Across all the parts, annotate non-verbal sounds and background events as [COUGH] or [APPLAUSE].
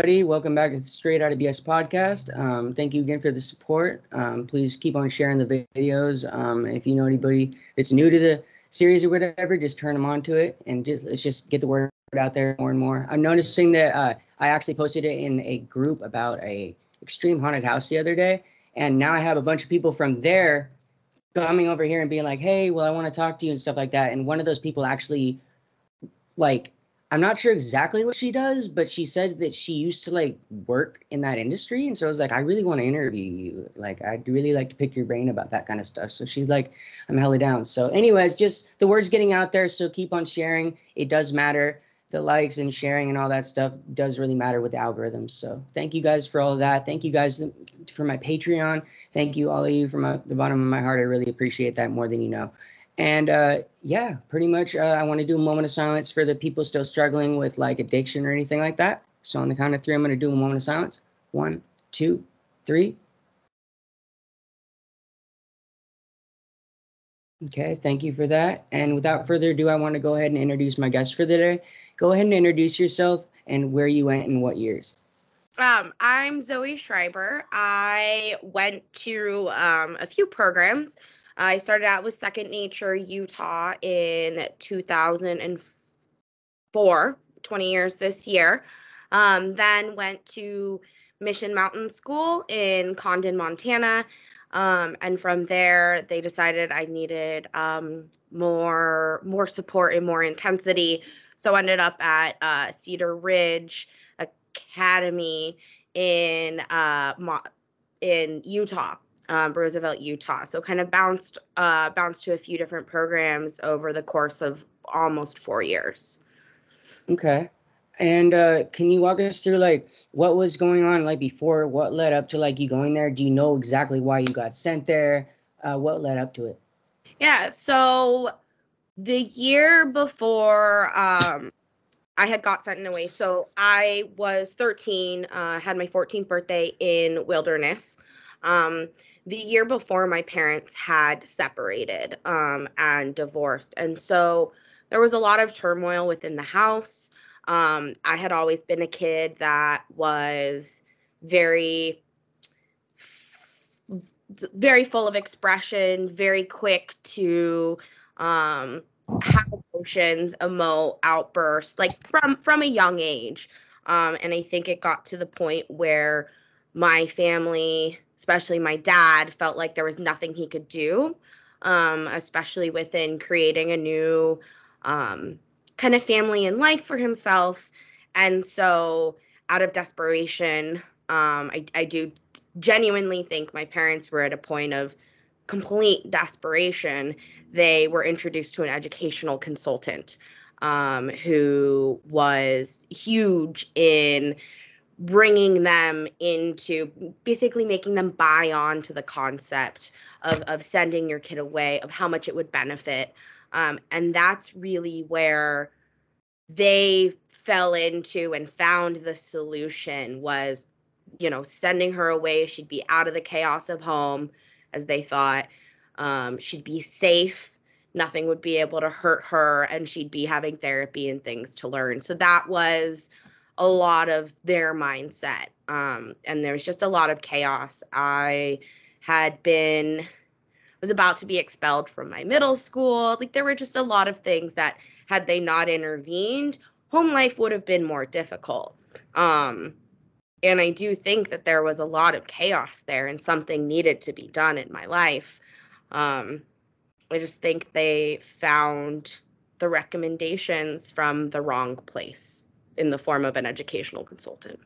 everybody. Welcome back to Straight Out of BS podcast. Um, thank you again for the support. Um, please keep on sharing the videos. Um, if you know anybody that's new to the series or whatever, just turn them on to it and just let's just get the word out there more and more. I'm noticing that uh, I actually posted it in a group about a extreme haunted house the other day, and now I have a bunch of people from there coming over here and being like, "Hey, well, I want to talk to you" and stuff like that. And one of those people actually, like, I'm not sure exactly what she does, but she says that she used to like work in that industry, and so I was like, I really want to interview you. Like, I'd really like to pick your brain about that kind of stuff. So she's like, I'm hella down. So, anyways, just the word's getting out there, so keep on sharing. It does matter the likes and sharing and all that stuff does really matter with the algorithms. So thank you guys for all of that. Thank you guys um, for my Patreon. Thank you all of you from my, the bottom of my heart. I really appreciate that more than you know. And uh, yeah, pretty much uh, I want to do a moment of silence for the people still struggling with like addiction or anything like that. So on the count of three, I'm going to do a moment of silence. One, two, three. Okay, thank you for that. And without further ado, I want to go ahead and introduce my guest for the day. Go ahead and introduce yourself and where you went and what years. Um, I'm Zoe Schreiber. I went to um, a few programs. I started out with Second Nature Utah in 2004, 20 years this year. Um, then went to Mission Mountain School in Condon, Montana. Um, and from there, they decided I needed um, more more support and more intensity so ended up at uh, Cedar Ridge Academy in uh, in Utah, um, Roosevelt, Utah. So kind of bounced uh, bounced to a few different programs over the course of almost four years. Okay. And uh, can you walk us through like what was going on like before? What led up to like you going there? Do you know exactly why you got sent there? Uh, what led up to it? Yeah. So the year before um, I had got sent away, so I was 13, uh, had my 14th birthday in Wilderness. Um, the year before, my parents had separated um, and divorced. And so there was a lot of turmoil within the house. Um, I had always been a kid that was very very full of expression, very quick to um, have emotions, emote, outburst, like from from a young age. Um, and I think it got to the point where my family, especially my dad, felt like there was nothing he could do, um, especially within creating a new um, kind of family and life for himself. And so, out of desperation, um, I, I do genuinely think my parents were at a point of complete desperation, they were introduced to an educational consultant um, who was huge in bringing them into basically making them buy on to the concept of, of sending your kid away, of how much it would benefit. Um, and that's really where they fell into and found the solution was you know sending her away she'd be out of the chaos of home as they thought. Um, she'd be safe. Nothing would be able to hurt her, and she'd be having therapy and things to learn. So that was a lot of their mindset. Um, and there was just a lot of chaos. I had been was about to be expelled from my middle school. Like there were just a lot of things that had they not intervened, home life would have been more difficult. Um, and I do think that there was a lot of chaos there and something needed to be done in my life. Um, I just think they found the recommendations from the wrong place in the form of an educational consultant.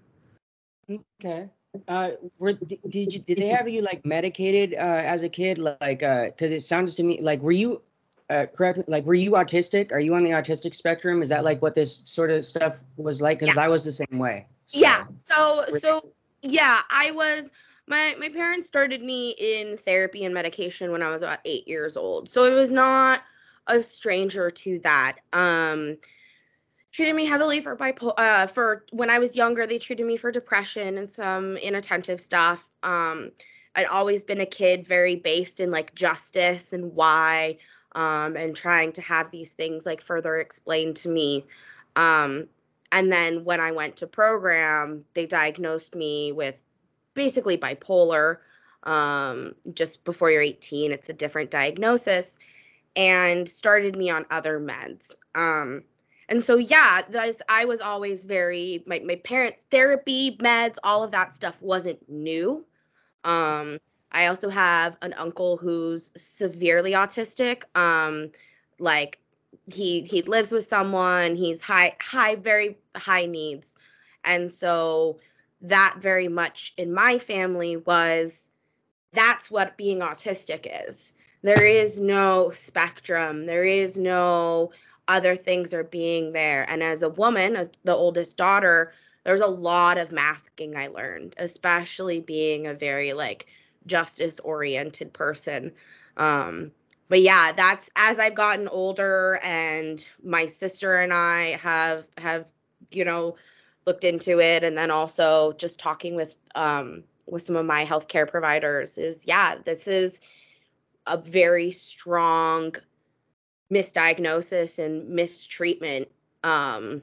Okay. Uh, were did you did they have you like medicated uh, as a kid? Like, uh, because it sounds to me like were you uh, correct? Like, were you autistic? Are you on the autistic spectrum? Is that like what this sort of stuff was like? Because yeah. I was the same way. So. Yeah. So so yeah, I was my my parents started me in therapy and medication when I was about 8 years old. So it was not a stranger to that. Um treated me heavily for bipolar uh, for when I was younger they treated me for depression and some inattentive stuff. Um I'd always been a kid very based in like justice and why um and trying to have these things like further explained to me. Um And then when I went to program, they diagnosed me with basically bipolar. Um, just before you're 18, it's a different diagnosis, and started me on other meds. And so yeah, I was always very my my parents therapy meds, all of that stuff wasn't new. Um, I also have an uncle who's severely autistic. Um, like he he lives with someone he's high high very high needs and so that very much in my family was that's what being autistic is there is no spectrum there is no other things are being there. And as a woman as the oldest daughter there's a lot of masking i learned especially being a very like justice oriented person. Um but yeah, that's as I've gotten older and my sister and I have have you know looked into it and then also just talking with um with some of my healthcare providers is yeah, this is a very strong misdiagnosis and mistreatment um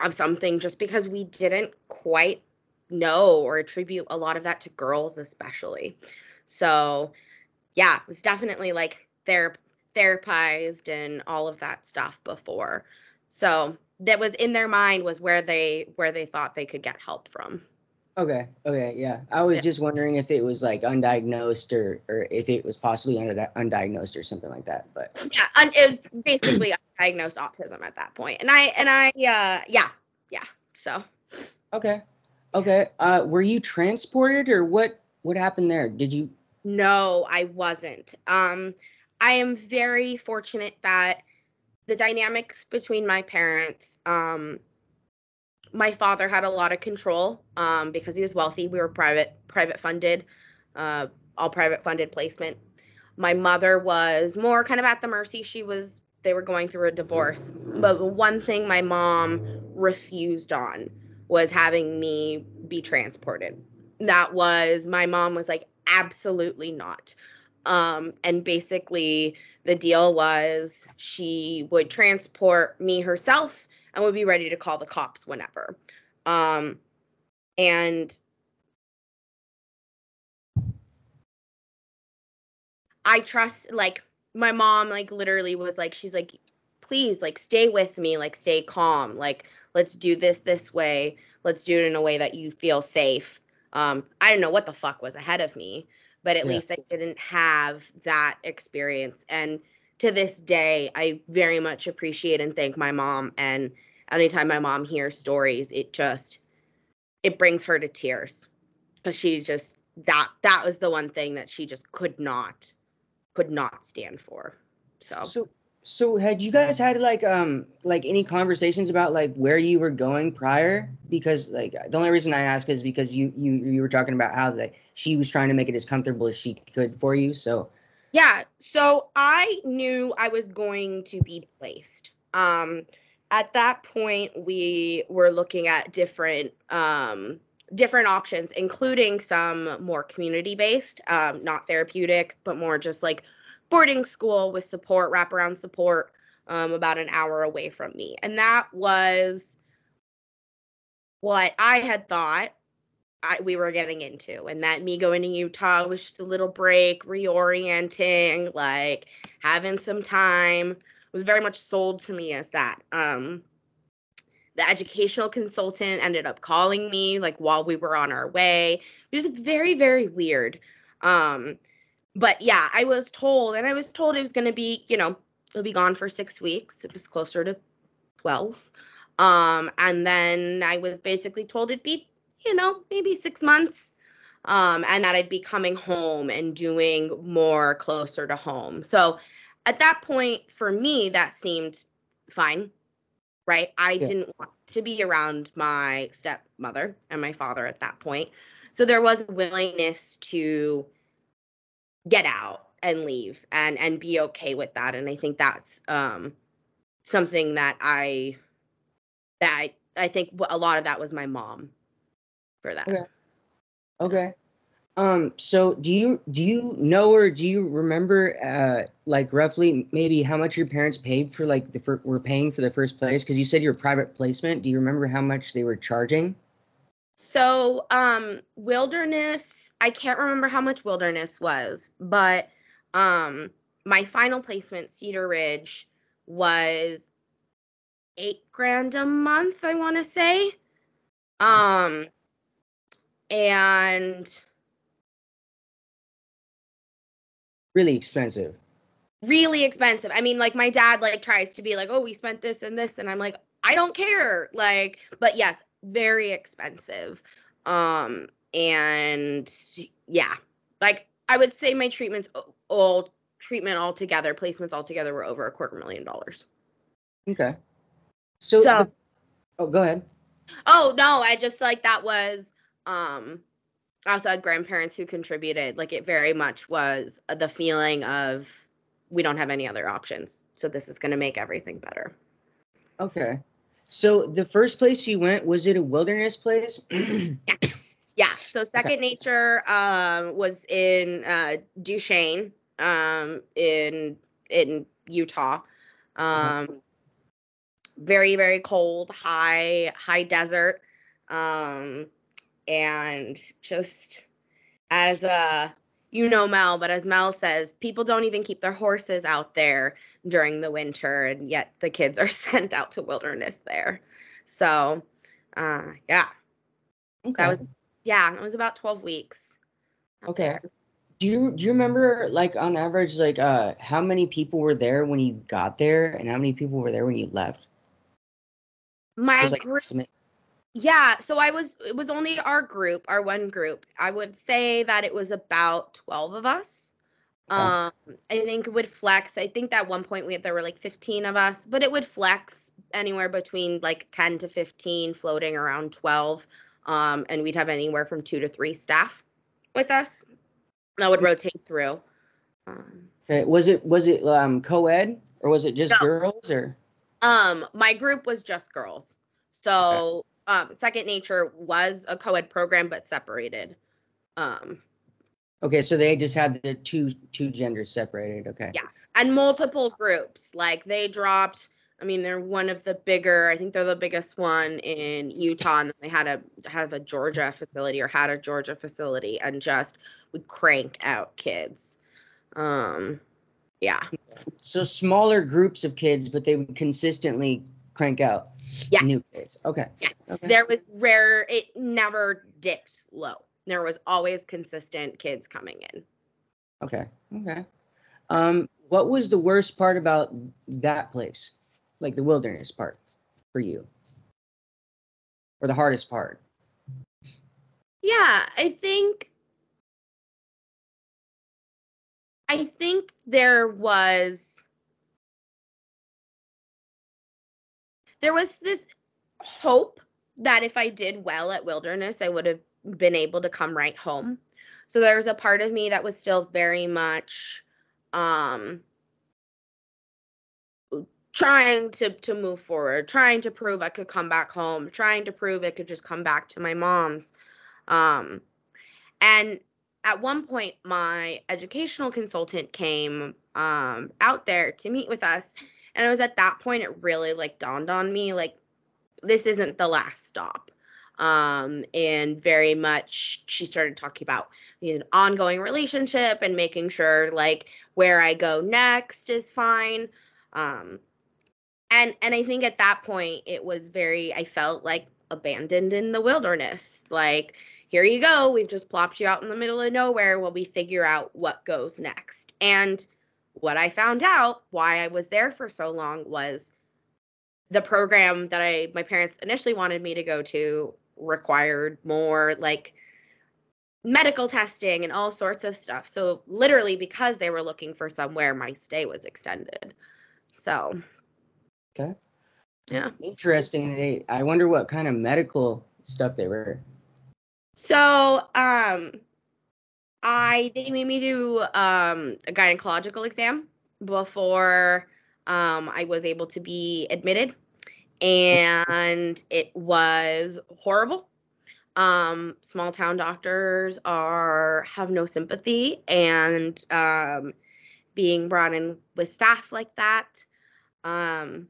of something just because we didn't quite know or attribute a lot of that to girls especially. So yeah, it was definitely like ther- therapized and all of that stuff before. So that was in their mind was where they where they thought they could get help from. Okay. Okay. Yeah. I was yeah. just wondering if it was like undiagnosed or or if it was possibly undiagnosed or something like that. But yeah, un- it basically undiagnosed autism at that point. And I and I uh yeah yeah. So okay okay. Uh, were you transported or what? What happened there? Did you no, I wasn't. Um, I am very fortunate that the dynamics between my parents, um, my father had a lot of control um, because he was wealthy. We were private, private funded, uh, all private funded placement. My mother was more kind of at the mercy. She was, they were going through a divorce. But one thing my mom refused on was having me be transported. That was, my mom was like, absolutely not. Um, and basically, the deal was she would transport me herself and would be ready to call the cops whenever. Um, and I trust, like, my mom, like, literally was like, she's like, please, like, stay with me, like, stay calm, like, let's do this this way, let's do it in a way that you feel safe. Um, I don't know what the fuck was ahead of me, but at yeah. least I didn't have that experience. And to this day, I very much appreciate and thank my mom. And anytime my mom hears stories, it just it brings her to tears because she just that that was the one thing that she just could not could not stand for. So so so had you guys had like um like any conversations about like where you were going prior? Because like the only reason I ask is because you you you were talking about how like she was trying to make it as comfortable as she could for you. So yeah, so I knew I was going to be placed. Um at that point we were looking at different um different options including some more community based um not therapeutic but more just like boarding school with support, wraparound support, um, about an hour away from me. And that was what I had thought I, we were getting into. And that me going to Utah was just a little break, reorienting, like having some time. Was very much sold to me as that. Um, the educational consultant ended up calling me like while we were on our way. It was very, very weird. Um, but yeah, I was told, and I was told it was going to be, you know, it'll be gone for six weeks. It was closer to 12. Um, and then I was basically told it'd be, you know, maybe six months. Um, and that I'd be coming home and doing more closer to home. So at that point, for me, that seemed fine, right? I yeah. didn't want to be around my stepmother and my father at that point. So there was a willingness to get out and leave and and be okay with that and i think that's um something that i that i, I think a lot of that was my mom for that okay okay Um, so do you do you know or do you remember uh like roughly maybe how much your parents paid for like the fir- were paying for the first place? Because you said your private placement. Do you remember how much they were charging? So, um, wilderness, I can't remember how much wilderness was, but um, my final placement, Cedar Ridge, was eight grand a month, I want to say. Um, and Really expensive. really expensive. I mean, like my dad like tries to be like, "Oh, we spent this and this," and I'm like, "I don't care." Like, but yes, very expensive. Um, and yeah, like I would say my treatments all treatment altogether, placements altogether were over a quarter million dollars. Okay. So, So- the- oh, go ahead. Oh no, I just like that was um I also had grandparents who contributed. Like it very much was the feeling of we don't have any other options. So this is going to make everything better. Okay. So the first place you went was it a wilderness place? [CLEARS THROAT] Yes. Yeah. So Second Nature um was in uh Duchesne um in in Utah. Um very very cold, high high desert. Um and just as uh you know Mel, but as Mel says, people don't even keep their horses out there during the winter and yet the kids are [LAUGHS] sent out to wilderness there. So uh yeah. okay. was- Yeah, it was about 12 weeks. Okay. there. Do you do you remember like on average like uh how many people were there when you got there and how many people were there when you left? My Just, like, group, yeah, so I was it was only our group, our one group. I would say that it was about 12 of us. Okay. Um I think it would flex. I think at one point we had, there were like 15 of us, but it would flex anywhere between like 10 to 15 floating around 12. Um and we'd have anywhere from 2 to 3 staff with us. That would rotate through. Um Okay. Was it was it um co-ed or was it just No. girls or Um, my group was just girls. So um Second Nature was a co-ed program but separated. Um Okay, so they just had the two two genders separated. Okay. Yeah. and multiple groups. Like they dropped, I mean, they're one of the bigger, I think they're the biggest one in Utah, and they had a have a Georgia facility or had a Georgia facility and just would crank out kids. Um yeah. So smaller groups of kids, but they would consistently crank out Yes. new kids. Okay. Yes. Okay. There was rare, it never dipped low. There was always consistent kids coming in. Okay. Okay. Um, what was the worst part about that place? Like the wilderness part for you? Or the hardest part? Yeah, I think I think there was there was this hope that if I did well at wilderness, I would have been able to come right home. So there was a part of me that was still very much um trying to to move forward, trying to prove I could come back home, trying to prove I could just come back to my mom's. Um, and at one point, my educational consultant came um, out there to meet with us. And it was at that point it really like dawned on me like, this isn't the last stop. Um, and very much she started talking about you know, ongoing relationship and making sure like where I go next is fine. Um, and and I think at that point it was very I felt like abandoned in the wilderness. Like here you go. We've just plopped you out in the middle of nowhere while we figure out what goes next. And what I found out why I was there for so long was the program that I my parents initially wanted me to go to required more like medical testing and all sorts of stuff. So literally because they were looking for somewhere my stay was extended. So Okay. Yeah. Interesting. They I wonder what kind of medical stuff they were. So, um, I they made me do um a gynecological exam before um I was able to be admitted, and it was horrible. Um, small town doctors are have no sympathy, and um, being brought in with staff like that, um,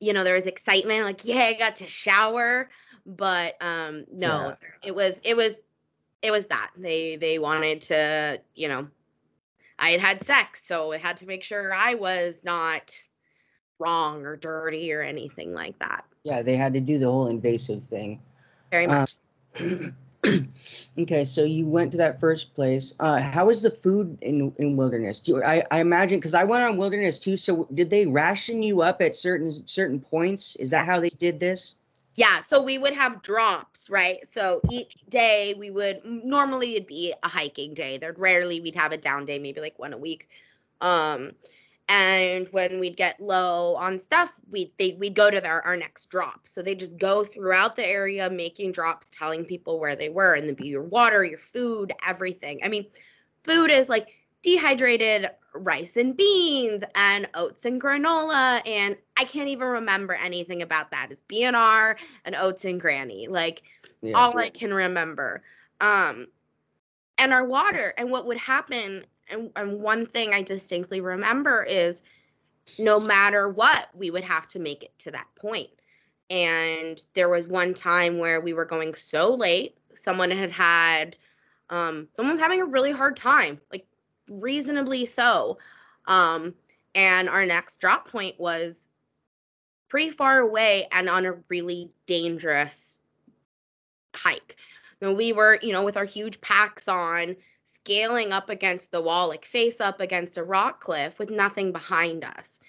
you know, there was excitement, like, yeah, I got to shower, but um, no, Yeah. it was it was it was that they they wanted to, you know, I had had sex, so it had to make sure I was not wrong or dirty or anything like that. Yeah, they had to do the whole invasive thing. Very Uh, much. [CLEARS THROAT] okay, so you went to that first place. Uh, how was the food in in wilderness? Do you, I I imagine because I went on wilderness too. So did they ration you up at certain certain points? Is that how they did this? Yeah, so we would have drops, right? So each day we would normally it'd be a hiking day. There'd rarely we'd have a down day, maybe like one a week. Um and when we'd get low on stuff, we'd they, we'd go to their, our next drop. So they just go throughout the area making drops, telling people where they were, and then be your water, your food, everything. I mean, food is like dehydrated rice and beans and oats and granola and I can't even remember anything about that. It's BNR and oats and granny. Like Yeah. all I can remember. Um and our water and what would happen and, and one thing I distinctly remember is no matter what, we would have to make it to that point. And there was one time where we were going so late, someone had had um someone was having a really hard time, like reasonably so. Um and our next drop point was pretty far away and on a really dangerous hike. And we were, you know, with our huge packs on, scaling up against the wall, like face up against a rock cliff with nothing behind us.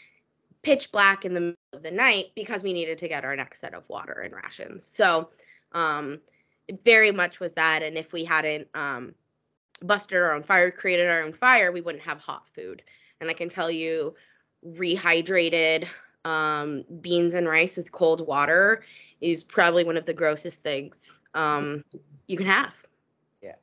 Pitch black in the middle of the night because we needed to get our next set of water and rations. So, um, it very much was that. And if we hadn't um, busted our own fire, created our own fire, we wouldn't have hot food. And I can tell you, rehydrated um, beans and rice with cold water is probably one of the grossest things um, you can have. Yeah.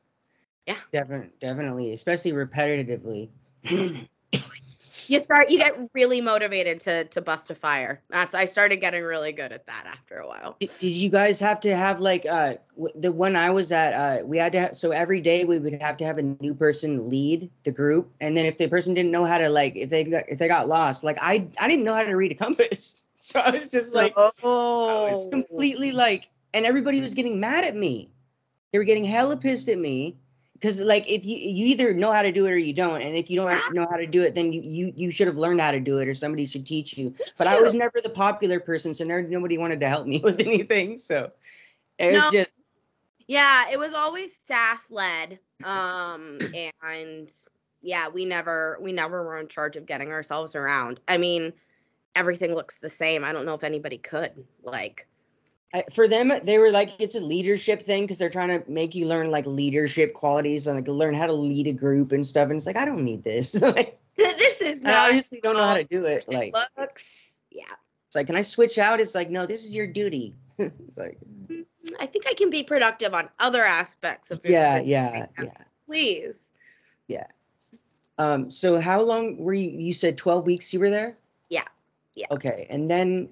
Yeah. Definitely, definitely, especially repetitively. [COUGHS] [COUGHS] You start, you get really motivated to to bust a fire. That's I started getting really good at that after a while. Did, did you guys have to have like uh w- the one I was at? Uh, we had to have so every day we would have to have a new person lead the group, and then if the person didn't know how to like if they got if they got lost, like I I didn't know how to read a compass, [LAUGHS] so I was just like I oh, was completely like, and everybody was getting mad at me. They were getting hella pissed at me because like if you you either know how to do it or you don't, and if you don't know how to do it, then you you you should have learned how to do it or somebody should teach you. But I was never the popular person, so never, nobody wanted to help me [LAUGHS] with anything. So it was No. just Yeah, it was always staff led. Um and yeah, we never we never were in charge of getting ourselves around. I mean, everything looks the same. I don't know if anybody could. Like I, for them. They were like it's a leadership thing because they're trying to make you learn like leadership qualities and like learn how to lead a group and stuff. And it's like I don't need this. [LAUGHS] like this is I not obviously don't know how to do it. Like it looks. Yeah. it's like can I switch out? It's like no, this is your duty. [LAUGHS] it's like I think I can be productive on other aspects of this. yeah, yeah, yeah. Please. Yeah. Um, so how long were you? You said twelve weeks. You were there. Yeah, yeah. Okay, and then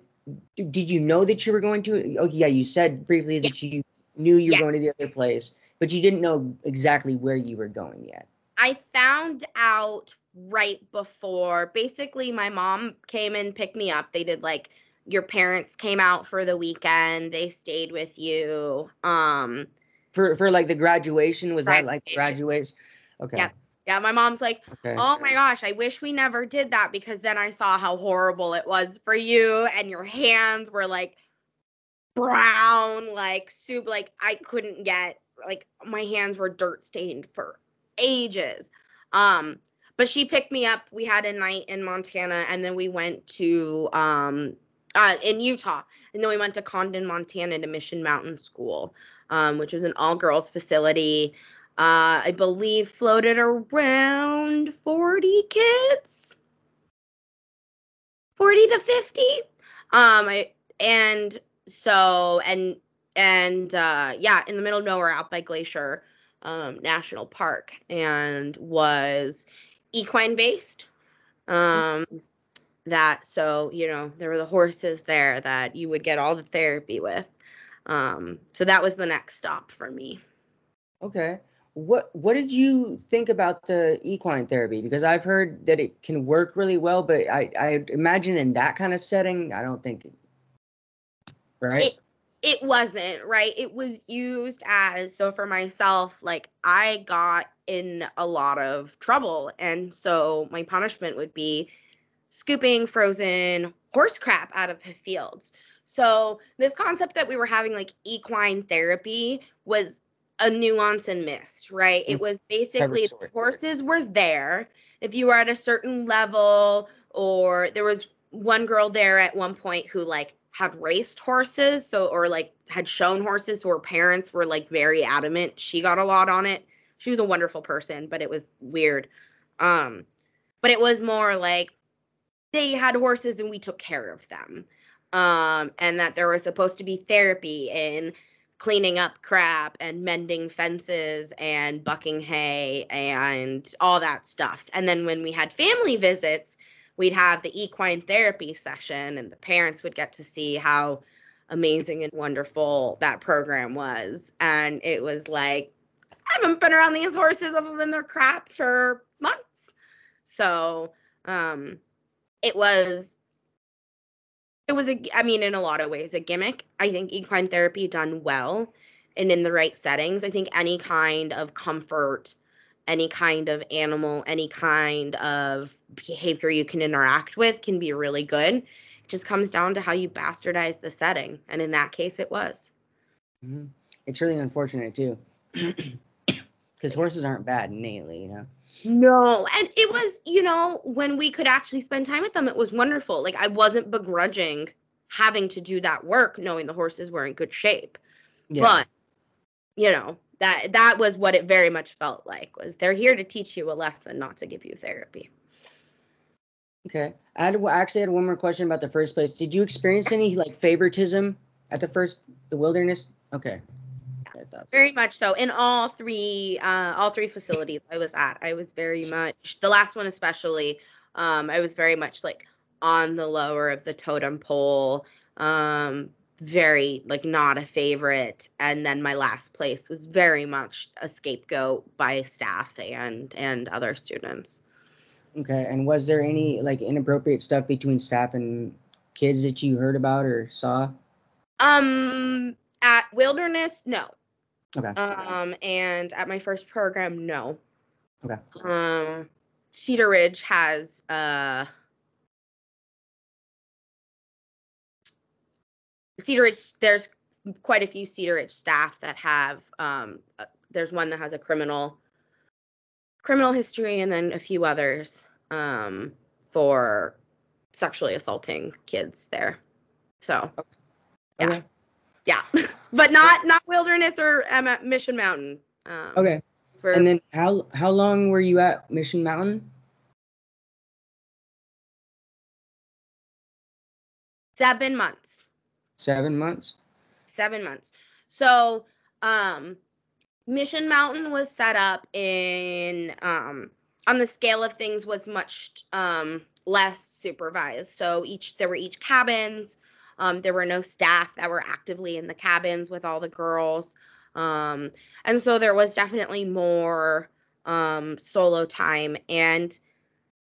did you know that you were going to? Oh, yeah. You said briefly that you knew you were Yeah. going to the other place, but you didn't know exactly where you were going yet. I found out right before basically my mom came and picked me up. They did like your parents came out for the weekend, they stayed with you. Um For for like the graduation, was that like Graduation. graduation? Okay. Yeah. Yeah, my mom's like, Okay. "Oh my gosh, I wish we never did that because then I saw how horrible it was for you and your hands were like brown like soup like I couldn't get like my hands were dirt stained for ages. Um but she picked me up. We had a night in Montana and then we went to um uh in Utah. And then we went to Condon, Montana to Mission Mountain School, um, which was an all-girls facility. Uh I believe floated around 40 kids. 40 to 50. Um I and so and and uh yeah, in the middle of nowhere out by Glacier um, National Park and was equine based. Um, that so you know there were the horses there that you would get all the therapy with. Um, so that was the next stop for me. Okay. What what did you think about the equine therapy? Because I've heard that it can work really well, but I I imagine in that kind of setting, I don't think. Right. It, it wasn't right. It was used as so for myself. Like I got in a lot of trouble, and so my punishment would be scooping frozen horse crap out of the fields. So this concept that we were having like equine therapy was a nuance and missed, right? It mm. was basically horses were there. If you were at a certain level, or there was one girl there at one point who like had raced horses, so or like had shown horses, so her parents were like very adamant. She got a lot on it. She was a wonderful person, but it was weird. Um, but it was more like they had horses and we took care of them. Um, and that there was supposed to be therapy and cleaning up crap and mending fences and bucking hay and all that stuff. And then when we had family visits, we'd have the equine therapy session, and the parents would get to see how amazing and wonderful that program was. And it was like, I haven't been around these horses other than their crap for months. So um, it was it was a i mean in a lot of ways a gimmick. I think equine therapy done well and in the right settings. I think any kind of comfort any kind of animal any kind of behavior you can interact with can be really good. It just comes down to how you bastardize the setting and in that case it was. Mm-hmm. it's really unfortunate too [CLEARS THROAT] because horses aren't bad innately you know no, and it was, you know, when we could actually spend time with them, it was wonderful. Like I wasn't begrudging having to do that work knowing the horses were in good shape. Yeah. But you know, that that was what it very much felt like was they're here to teach you a lesson, not to give you therapy. Okay. I had I actually had one more question about the first place. Did you experience any like favoritism at the first the wilderness? Okay. Very much so. In all three, uh, all three facilities I was at, I was very much the last one especially. Um, I was very much like on the lower of the totem pole. Um, very like not a favorite, and then my last place was very much a scapegoat by staff and and other students. Okay, and was there any like inappropriate stuff between staff and kids that you heard about or saw? Um, at Wilderness, no. Okay. Um, and at my first program, no. Okay. Um, Cedar Ridge has uh Cedar Ridge. There's quite a few Cedar Ridge staff that have. Um, uh, there's one that has a criminal criminal history, and then a few others um, for sexually assaulting kids there. So, yeah. Okay yeah, [LAUGHS] but not not wilderness or um, Mission Mountain. Um, okay. Where, and then how how long were you at Mission Mountain? Seven months. Seven months. Seven months. So, um, Mission Mountain was set up in um, on the scale of things was much um, less supervised. So each there were each cabins um, there were no staff that were actively in the cabins with all the girls. Um, and so there was definitely more um, solo time. And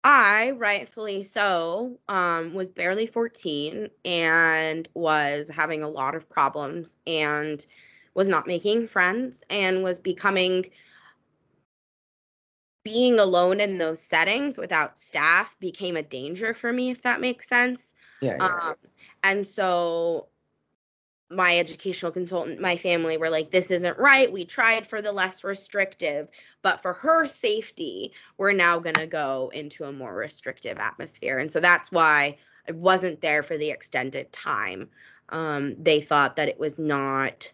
I, rightfully so, um, was barely 14 and was having a lot of problems and was not making friends and was becoming being alone in those settings without staff became a danger for me if that makes sense yeah, yeah. Um, and so my educational consultant, my family were like, this isn't right. We tried for the less restrictive, but for her safety, we're now going to go into a more restrictive atmosphere. And so that's why I wasn't there for the extended time. Um, they thought that it was not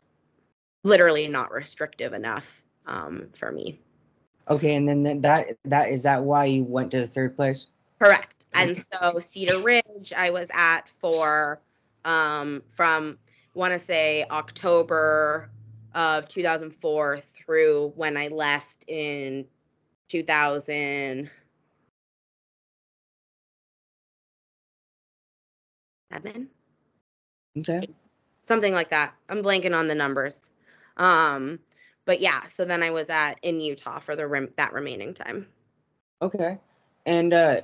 literally not restrictive enough um, for me. Okay, and then that that is that why you went to the third place? Correct. And so Cedar Ridge, I was at for um, from want to say October of 2004 through when I left in 2000. Seven. Okay. something like that. I'm blanking on the numbers. Um, but yeah, so then I was at in Utah for the rem- that remaining time. Okay. And uh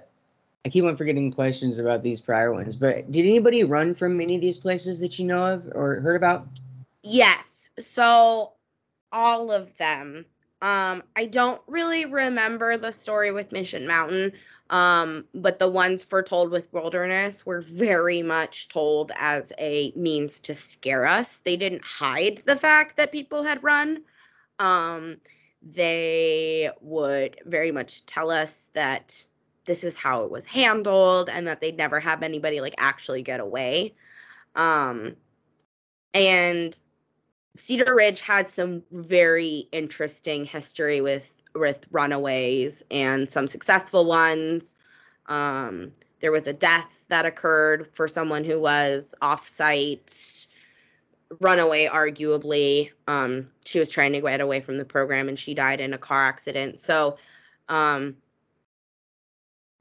I keep on forgetting questions about these prior ones, but did anybody run from any of these places that you know of or heard about? Yes. So all of them. Um, I don't really remember the story with Mission Mountain, um, but the ones foretold with Wilderness were very much told as a means to scare us. They didn't hide the fact that people had run. Um, they would very much tell us that this is how it was handled and that they'd never have anybody like actually get away. Um, and Cedar Ridge had some very interesting history with with runaways and some successful ones. Um, there was a death that occurred for someone who was off-site runaway arguably. Um, she was trying to get away from the program and she died in a car accident. So um,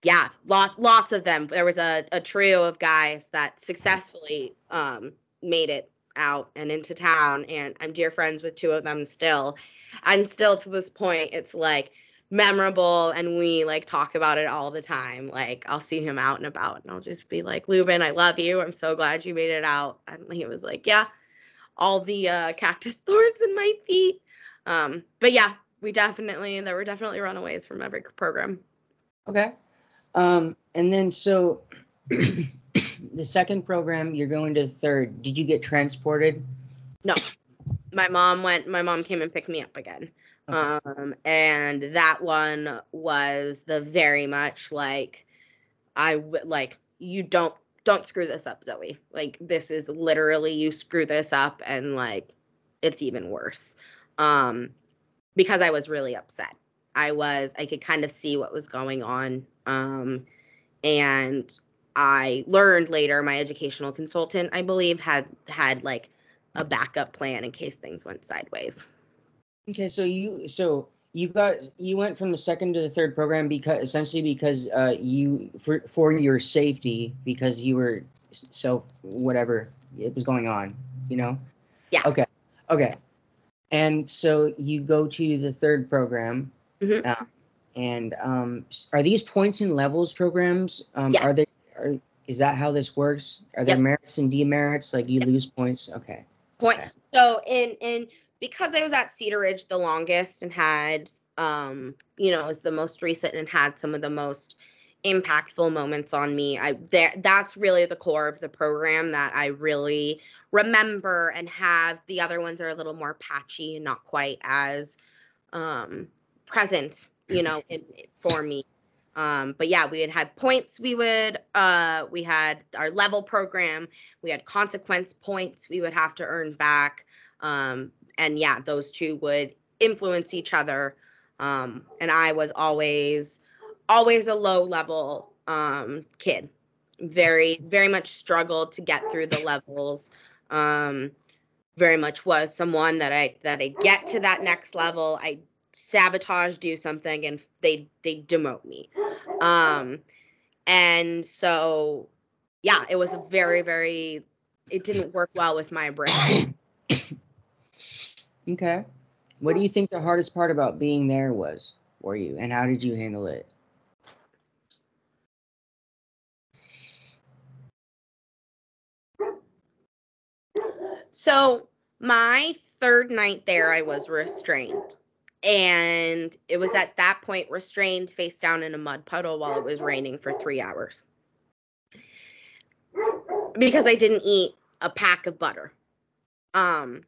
yeah lot, lots of them. There was a, a trio of guys that successfully um, made it out and into town and i'm dear friends with two of them still. And still to this point it's like memorable and we like talk about it all the time. Like i'll see him out and about and i'll just be like lubin i love you. I'm so glad you made it out. And he was like yeah all the uh, cactus [LAUGHS] thorns in my feet um but yeah we definitely there were definitely runaways from every program Okay. Um and then so [CLEARS THROAT] the second program you're going to the third. Did you get transported? No, my mom went my mom came and picked me up again Okay. um and that one was the very much like i w- like you don't don't screw this up zoe. Like this is literally you screw this up and like it's even worse. Um because i was really upset. I was i could kind of see what was going on um and i learned later my educational consultant i believe had had like a backup plan in case things went sideways. Okay, so you so you got you went from the second to the third program because essentially because uh you for for your safety because you were so whatever it was going on, you know? Yeah. Okay. Okay. And so you go to the third program. Mhm. uh, and um are these points and levels programs? Um are they are is that how this works? Are there Yep. merits and demerits like you Yep. lose points? Okay. Point. Okay. So in in because I was at Cedar Ridge the longest and had um you know was the most recent and had some of the most impactful moments on me. I there that's really the core of the program that I really remember and have. The other ones are a little more patchy and not quite as um present, you know, in, for me. Um, but yeah, we had had points. We would uh, we had our level program. We had consequence points we would have to earn back. Um, and yeah, those two would influence each other. Um, and I was always always a low level um, kid. Very very much struggled to get through the levels. Um, very much was someone that I that I get to that next level. I sabotage do something and they they demote me um and so yeah it was very very it didn't work well with my brain [COUGHS] Okay. What do you think the hardest part about being there was for you, and how did you handle it? so my third night there i was restrained and it was at that point restrained face down in a mud puddle while it was raining for three hours because i didn't eat a pack of butter um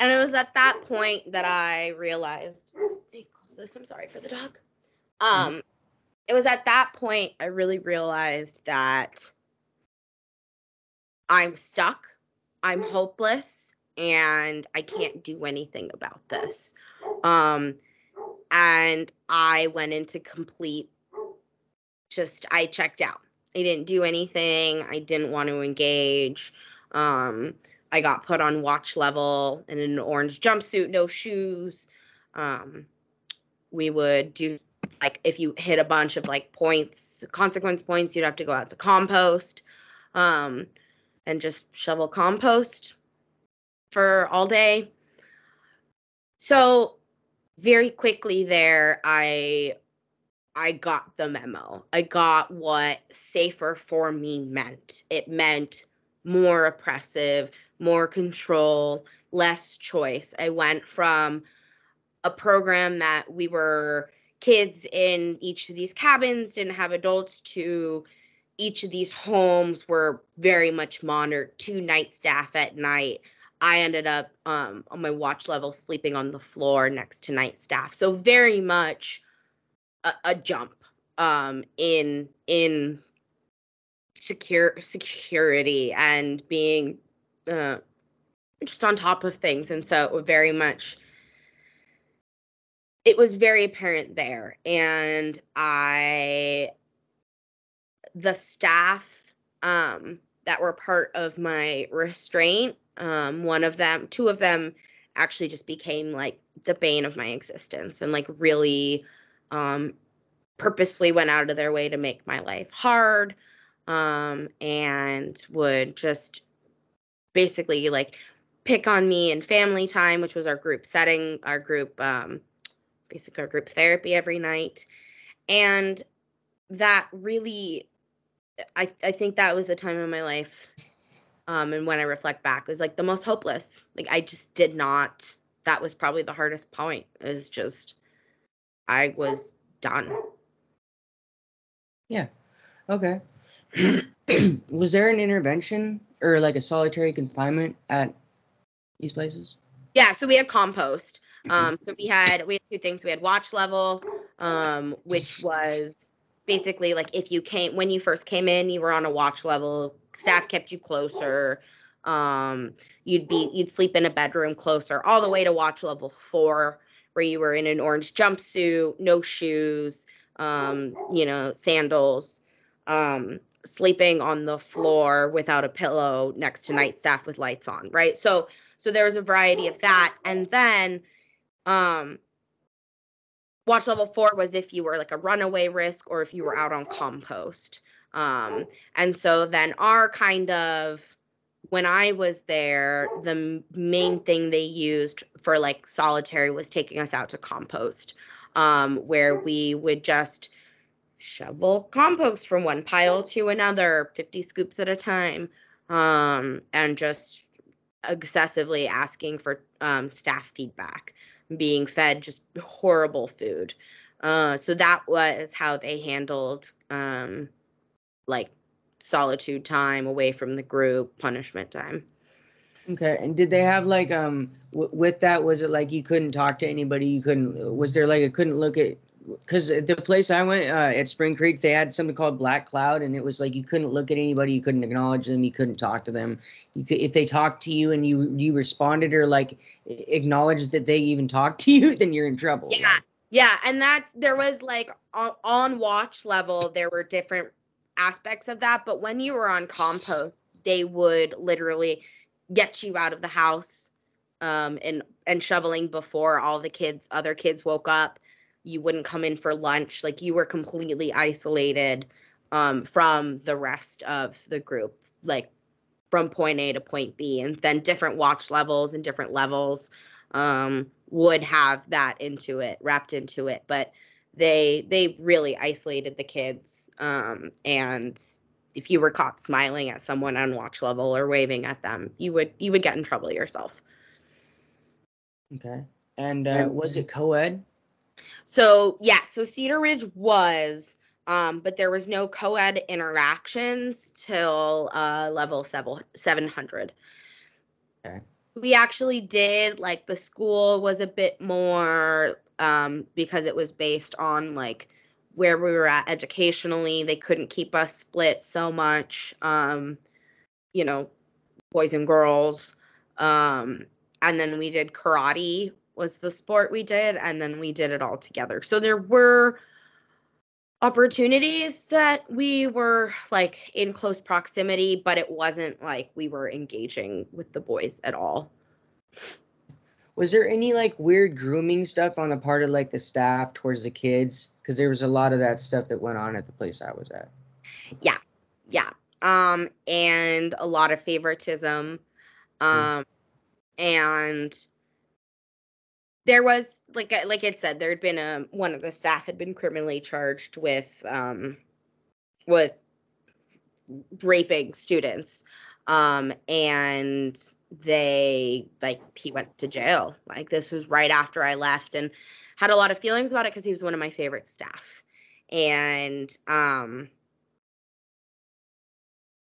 and it was at that point that i realized hey close this. I'm sorry for the dog. Um it was at that point i really realized that i'm stuck i'm hopeless and i can't do anything about this. Um and i went into complete just i checked out. I didn't do anything. I didn't want to engage. Um i got put on watch level in an orange jumpsuit no shoes um we would do like if you hit a bunch of like points consequence points you'd have to go out to compost um and just shovel compost for all day. So very quickly there I I got the memo. I got what safer for me meant. It meant more oppressive, more control, less choice. I went from a program that we were kids in each of these cabins didn't have adults to each of these homes were very much monitored two night staff at night i ended up um, on my watch level sleeping on the floor next to night staff so very much a, a jump um, in in secure security and being uh, just on top of things. And so very much it was very apparent there. And i the staff um, that were part of my restraint um, one of them two of them actually just became like the bane of my existence and like really um, purposely went out of their way to make my life hard um, and would just basically like pick on me in family time which was our group setting our group um, basically our group therapy every night. And that really I I think that was a time in my life um and when I reflect back it was like the most hopeless. Like I just did not that was probably the hardest point is just I was done. Yeah. Okay. [CLEARS THROAT] was there an intervention or like a solitary confinement at these places? Yeah, so we had compost. Um, so we had we had two things. We had watch level, um, which was basically like if you came when you first came in, you were on a watch level. Staff kept you closer. Um, you'd be you'd sleep in a bedroom closer, all the way to watch level four, where you were in an orange jumpsuit, no shoes, um, you know, sandals, um, sleeping on the floor without a pillow next to night staff with lights on, right? So so there was a variety of that, and then um, watch level four was if you were like a runaway risk or if you were out on compost. Um, and so then our kind of when I was there, the main thing they used for like solitary was taking us out to compost, um, where we would just shovel compost from one pile to another, 50 scoops at a time, um, and just excessively asking for um, staff feedback being fed just horrible food. Uh, so that was how they handled um, like solitude time away from the group, punishment time. Okay, and did they have like um w- with that? Was it like you couldn't talk to anybody? You couldn't. Was there like a couldn't look at because the place I went uh, at Spring Creek, they had something called Black Cloud, and it was like you couldn't look at anybody, you couldn't acknowledge them, you couldn't talk to them. You could, if they talked to you and you you responded or like acknowledged that they even talked [LAUGHS] to you, then you're in trouble. Yeah, yeah, and that's there was like on, on watch level, there were different aspects of that, but when you were on compost, they would literally get you out of the house um, and and shoveling before all the kids, other kids woke up you wouldn't come in for lunch like you were completely isolated um, from the rest of the group like from point a to point b and then different watch levels and different levels um, would have that into it wrapped into it but they they really isolated the kids um, and if you were caught smiling at someone on watch level or waving at them you would you would get in trouble yourself. Okay. And uh, was it co-ed so yeah, so Cedar Ridge was, um, but there was no co-ed interactions till uh, level seven seven hundred. Okay. We actually did like the school was a bit more um, because it was based on like where we were at educationally. They couldn't keep us split so much. Um, you know, boys and girls. Um, and then we did karate was the sport we did and then we did it all together. So there were opportunities that we were like in close proximity but it wasn't like we were engaging with the boys at all. Was there any like weird grooming stuff on the part of like the staff towards the kids? Because there was a lot of that stuff that went on at the place i was at. Yeah yeah. Um, and a lot of favoritism. Um, and there was like like it said there had been a one of the staff had been criminally charged with um with raping students um and they like he went to jail. Like this was right after i left and had a lot of feelings about it because he was one of my favorite staff. And um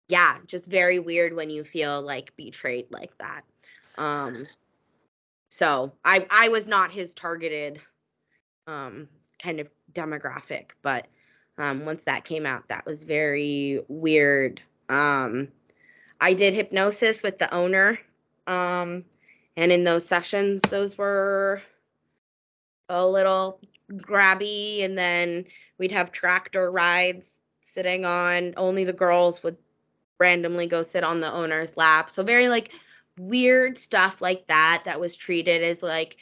yeah just very weird when you feel like betrayed like that. Um so i i was not his targeted um kind of demographic but um once that came out that was very weird um I did hypnosis with the owner. Um, and in those sessions, those were a little grabby. And then we'd have tractor rides sitting on, only the girls would randomly go sit on the owner's lap. So, very like weird stuff like that, that was treated as like,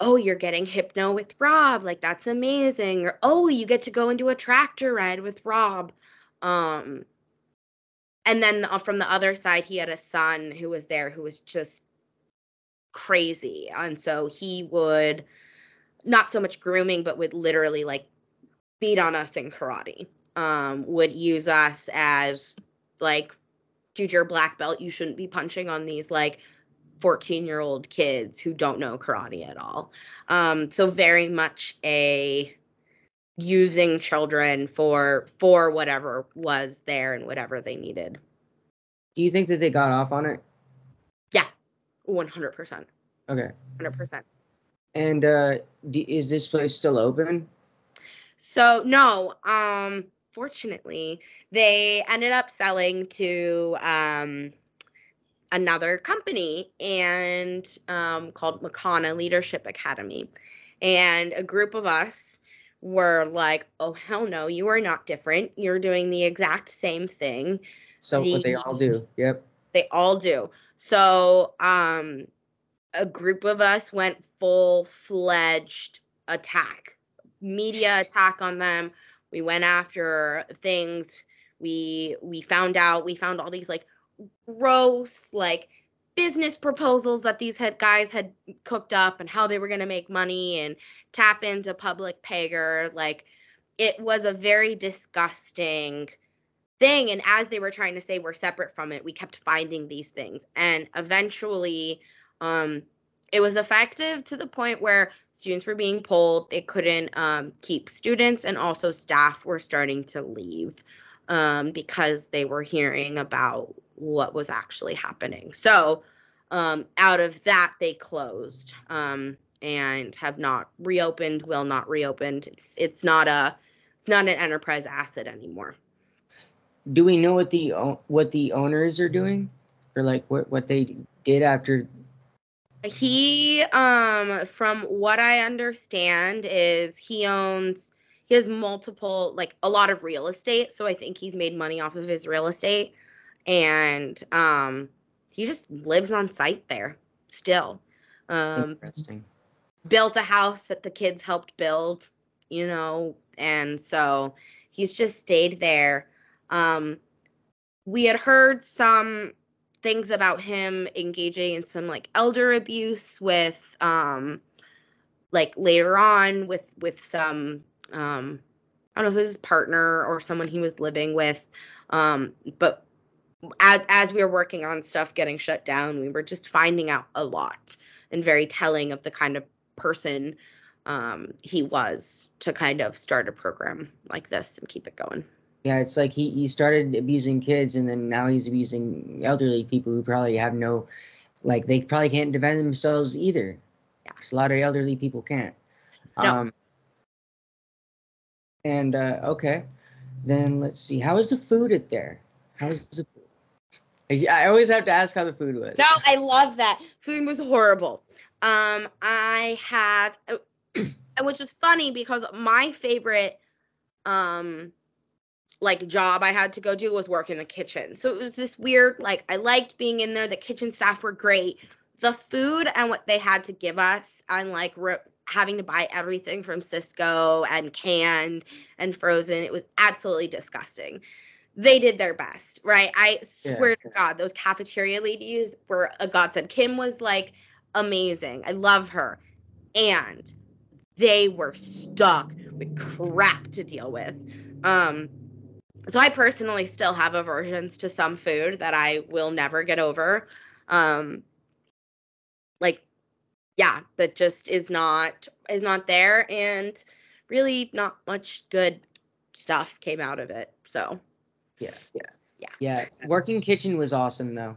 oh, you're getting hypno with Rob. Like, that's amazing. Or, oh, you get to go into a tractor ride with Rob. Um, and then uh, from the other side he had a son who was there who was just crazy and so he would not so much grooming but would literally like beat on us in karate um would use us as like dude you're black belt you shouldn't be punching on these like 14 year old kids who don't know karate at all um so very much a using children for for whatever was there and whatever they needed. Do you think that they got off on it? Yeah, one hundred percent. Okay. Hundred percent. And uh, is this place still open? So no, um, fortunately, they ended up selling to um, another company and um, called Makana Leadership Academy, and a group of us were like, oh, hell no, you are not different. You're doing the exact same thing. So the, what they all do. Yep. They all do. So um a group of us went full fledged attack, media attack on them. We went after things. We we found out, we found all these like gross, like business proposals that these had guys had cooked up and how they were going to make money and tap into public payer like it was a very disgusting thing and as they were trying to say we're separate from it we kept finding these things and eventually um it was effective to the point where students were being pulled they couldn't um, keep students and also staff were starting to leave um, because they were hearing about what was actually happening. So, um, out of that, they closed um, and have not reopened. Will not reopened. It's it's not a it's not an enterprise asset anymore. Do we know what the what the owners are doing, or like what what they did after? He, um, from what I understand, is he owns he has multiple like a lot of real estate so i think he's made money off of his real estate. And um he just lives on site there still. Um Interesting. built a house that the kids helped build you know and so he's just stayed there. Um we had heard some things about him engaging in some like elder abuse with um like later on with with some um, I don't know if it was his partner or someone he was living with. Um, but as, as we were working on stuff getting shut down, we were just finding out a lot and very telling of the kind of person um, he was to kind of start a program like this and keep it going. Yeah, it's like he, he started abusing kids and then now he's abusing elderly people who probably have no, like, they probably can't defend themselves either. Yeah. A lot of elderly people can't. No. Um, and uh, okay, then let's see. How is the food at there? How is the food? I always have to ask how the food was. No, I love that. Food was horrible. Um, I have, [CLEARS THROAT] which was funny because my favorite, um, like job I had to go do was work in the kitchen. So it was this weird, like I liked being in there. The kitchen staff were great. The food and what they had to give us, and like re- having to buy everything from Sysco and canned and frozen. It was absolutely disgusting. they did their best, right? I swear yeah. to God, those cafeteria ladies were a godsend. Kim was like amazing. I love her. And they were stuck with crap to deal with. Um, so I personally still have aversions to some food that I will never get over. Um, like, yeah, that just is not is not there, and really not much good stuff came out of it. So, yeah, yeah, yeah, yeah. Working kitchen was awesome though.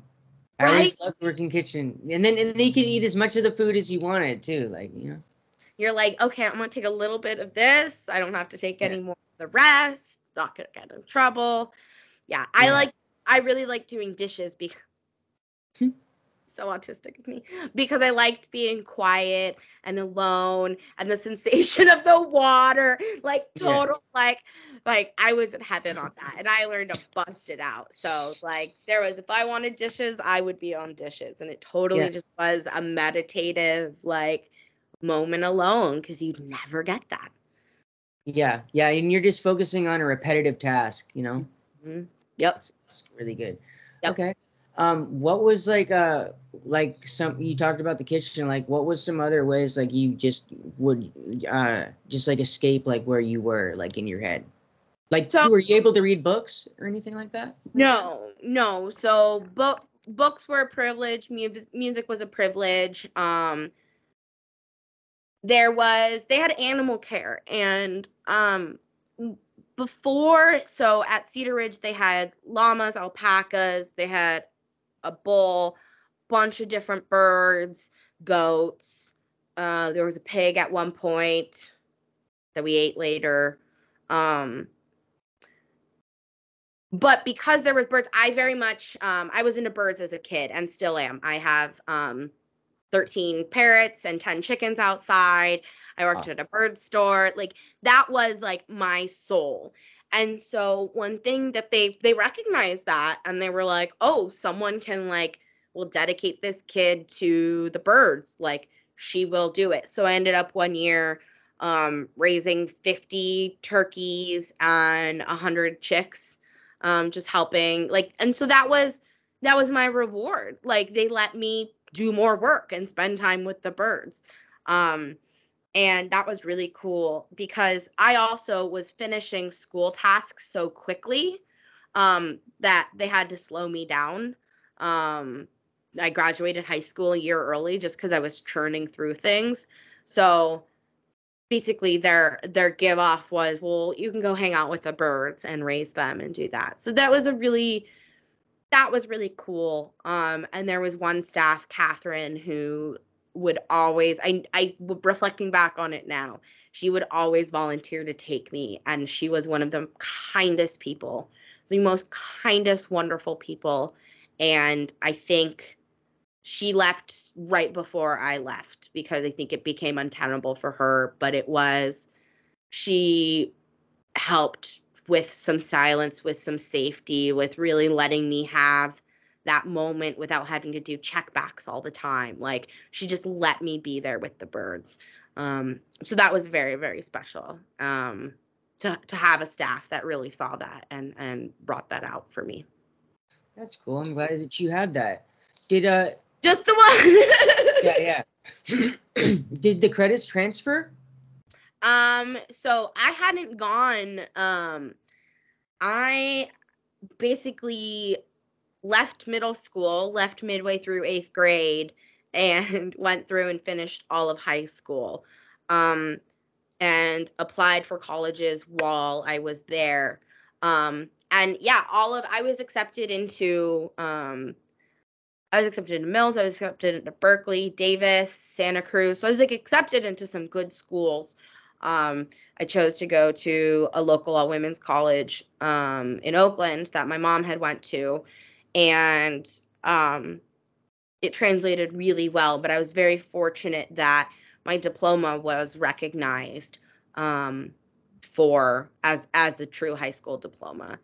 I always loved working kitchen, and then and then you could eat as much of the food as you wanted too. Like you know, you're like, okay, I'm gonna take a little bit of this. I don't have to take yeah. any more of the rest. Not gonna get in [LAUGHS] trouble. Yeah, I like. I really like doing dishes because hmm. [LAUGHS] so autistic of me because I liked being quiet and alone and the [LAUGHS] sensation of the water, like total yeah. like like I was in heaven on that. And I learned to bust it out. So like there was if I wanted dishes, I would be on dishes. And it totally yeah. just was a meditative like moment alone because you'd never get that. Yeah, yeah, and you're just focusing on a repetitive task, you know. Mm-hmm. Yep, it's, it's really good. Yep. Okay, um, what was like uh like some you talked about the kitchen, like what was some other ways like you just would uh just like escape like where you were like in your head? Like so, were you able to read books or anything like that? No, no. So book books were a privilege, mu- music was a privilege. Um there was they had animal care and um before so at cedar ridge they had llamas alpacas they had a bull, bunch of different birds, goats. Uh, there was a pig at one point that we ate later. Um, but because there was birds, I very much um, I was into birds as a kid and still am. I have um, 13 parrots and 10 chickens outside. I worked awesome. at a bird store. Like that was like my soul. And so one thing that they they recognized that and they were like, "Oh, someone can like will dedicate this kid to the birds. Like she will do it." So I ended up one year um, raising 50 turkeys and 100 chicks um, just helping like and so that was that was my reward. Like they let me do more work and spend time with the birds. Um, and that was really cool because I also was finishing school tasks so quickly um, that they had to slow me down. Um, I graduated high school a year early just because I was churning through things. So basically their their give off was well you can go hang out with the birds and raise them and do that so that was a really that was really cool um and there was one staff catherine who would always I I reflecting back on it now, she would always volunteer to take me and she was one of the kindest people, the most kindest wonderful people and I think she left right before I left because I think it became untenable for her, but it was she helped with some silence, with some safety, with really letting me have that moment without having to do checkbacks all the time. Like she just let me be there with the birds. Um, so that was very, very special. Um, to, to have a staff that really saw that and and brought that out for me. That's cool. I'm glad that you had that. Did uh just the one? [LAUGHS] yeah, yeah. [CLEARS THROAT] Did the credits transfer? Um, so I hadn't gone. Um, I basically left middle school, left midway through eighth grade, and [LAUGHS] went through and finished all of high school. Um, and applied for colleges while I was there. Um, and yeah, all of I was accepted into um, I was accepted into Mills, I was accepted into Berkeley, Davis, Santa Cruz. So I was like accepted into some good schools. Um, I chose to go to a local all women's college um, in Oakland that my mom had went to, and um, it translated really well. But I was very fortunate that my diploma was recognized um, for as as a true high school diploma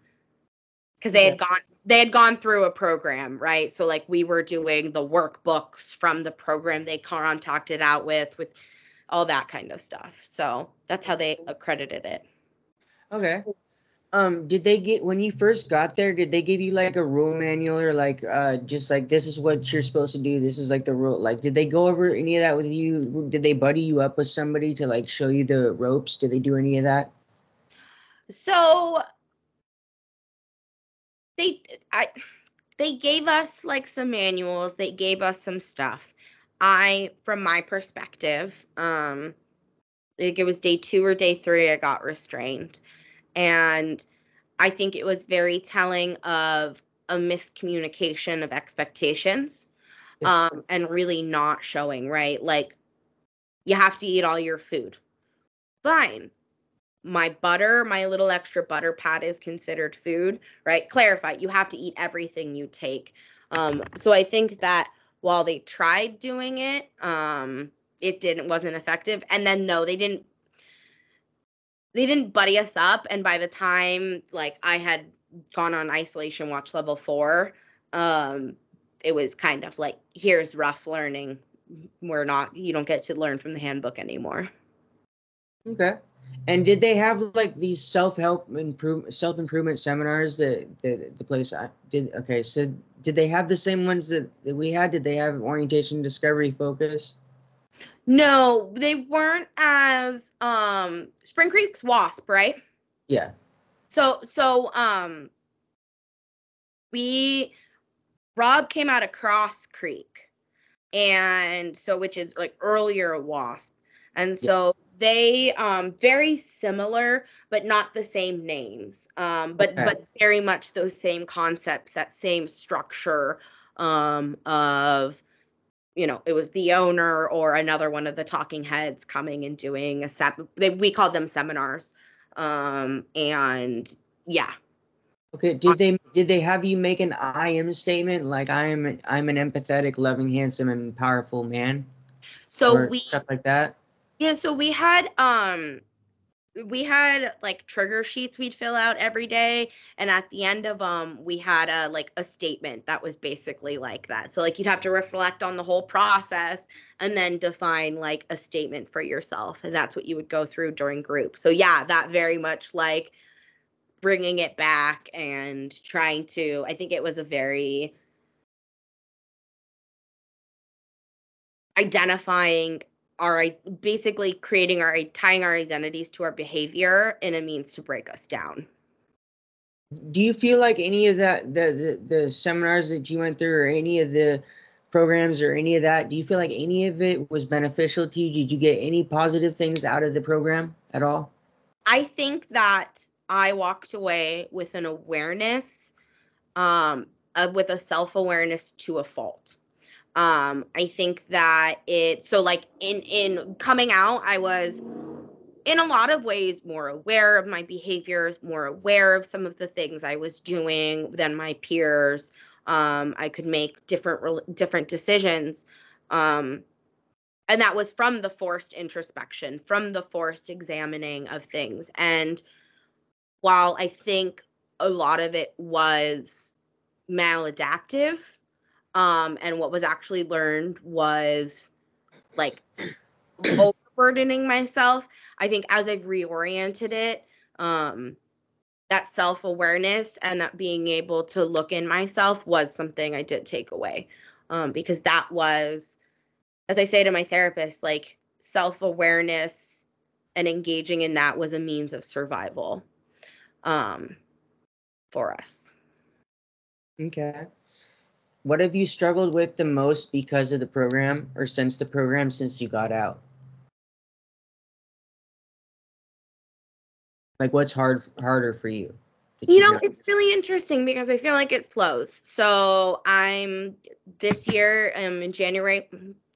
because they had gone they had gone through a program right so like we were doing the workbooks from the program they contacted out with with all that kind of stuff. So that's how they accredited it. Okay. Um did they get when you first got there did they give you like a rule manual or like uh just like this is what you're supposed to do this is like the rule like did they go over any of that with you? Did they buddy you up with somebody to like show you the ropes? Did they do any of that? So they i they gave us like some manuals they gave us some stuff i from my perspective um like it was day two or day three i got restrained and I think it was very telling of a miscommunication of expectations um, and really not showing, right? Like, you have to eat all your food. Fine. My butter, my little extra butter pad is considered food, right? Clarify, you have to eat everything you take. Um, so I think that while they tried doing it, um, it didn't wasn't effective. And then no, they didn't they didn't buddy us up. And by the time like i had gone on isolation watch level four um it was kind of like here's rough learning. We're not you don't get to learn from the handbook anymore. Okay and did they have like these self-help improve self-improvement seminars that, that the place I did okay so did they have the same ones that, that we had did they have orientation discovery focus no, they weren't as um Spring Creek's Wasp, right? Yeah. So so um we Rob came out of Cross Creek and so which is like earlier Wasp. And so yeah. They um very similar but not the same names. Um but okay. but very much those same concepts, that same structure um of you know, it was the owner or another one of the talking heads coming and doing a set. They, we called them seminars. Um, and yeah. Okay. Did they did they have you make an I am statement like I am I'm an empathetic, loving, handsome, and powerful man? So we stuff like that. Yeah. So we had um we had like trigger sheets we'd fill out every day and at the end of them um, we had a like a statement that was basically like that so like you'd have to reflect on the whole process and then define like a statement for yourself and that's what you would go through during group so yeah that very much like bringing it back and trying to i think it was a very identifying our basically creating our tying our identities to our behavior in a means to break us down. Do you feel like any of that the, the the seminars that you went through or any of the programs or any of that do you feel like any of it was beneficial to you? Did you get any positive things out of the program at all? I think that i walked away with an awareness um uh, with a self-awareness to a fault um i think that it so like in in coming out i was in a lot of ways more aware of my behaviors more aware of some of the things i was doing than my peers. Um i could make different different decisions. Um and that was from the forced introspection from the forced examining of things. And while i think a lot of it was maladaptive um, and what was actually learned was like overburdening myself. I think as I've reoriented it, um, that self awareness and that being able to look in myself was something I did take away. Um, because that was, as I say to my therapist, like self awareness and engaging in that was a means of survival um, for us. Okay what have you struggled with the most because of the program or since the program since you got out? Like what's hard harder for you? You know, it's really interesting because I feel like it flows. So I'm this year um, in January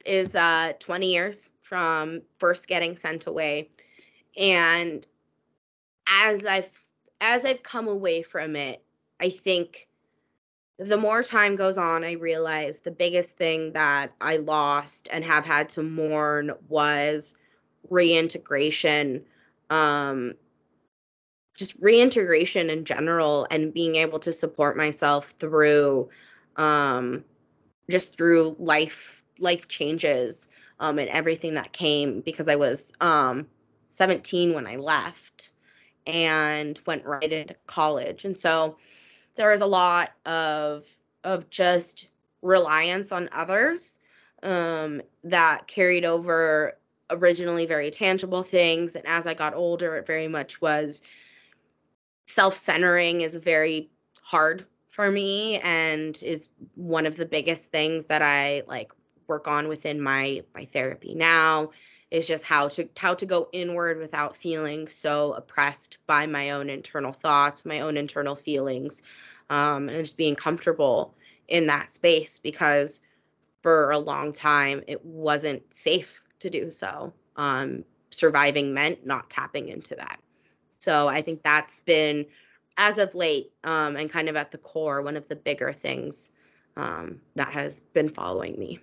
is uh 20 years from first getting sent away. And as I've as I've come away from it, I think the more time goes on, I realize the biggest thing that I lost and have had to mourn was reintegration. Um, just reintegration in general and being able to support myself through um, just through life life changes um, and everything that came because I was um, 17 when I left and went right into college. And so there was a lot of of just reliance on others um, that carried over originally very tangible things. And as I got older, it very much was self centering is very hard for me and is one of the biggest things that I like work on within my my therapy now is just how to how to go inward without feeling so oppressed by my own internal thoughts my own internal feelings um, and just being comfortable in that space because for a long time it wasn't safe to do so um, surviving meant not tapping into that so i think that's been as of late um, and kind of at the core one of the bigger things um, that has been following me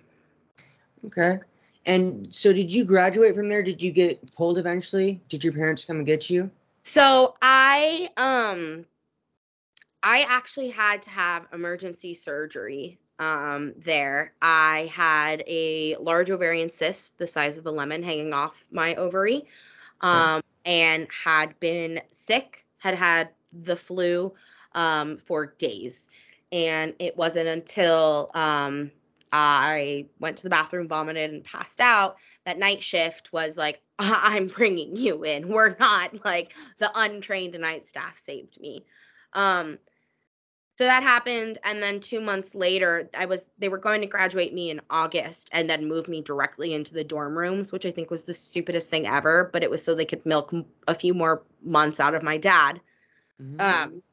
Okay. And so did you graduate from there? Did you get pulled eventually? Did your parents come and get you? So I um I actually had to have emergency surgery um there. I had a large ovarian cyst the size of a lemon hanging off my ovary. Um and had been sick, had had the flu um for days. And it wasn't until um I went to the bathroom, vomited, and passed out. That night shift was like, [LAUGHS] I'm bringing you in. We're not like the untrained night staff saved me. Um, so that happened, and then two months later, I was they were going to graduate me in August, and then move me directly into the dorm rooms, which I think was the stupidest thing ever. But it was so they could milk a few more months out of my dad. Mm-hmm. Um,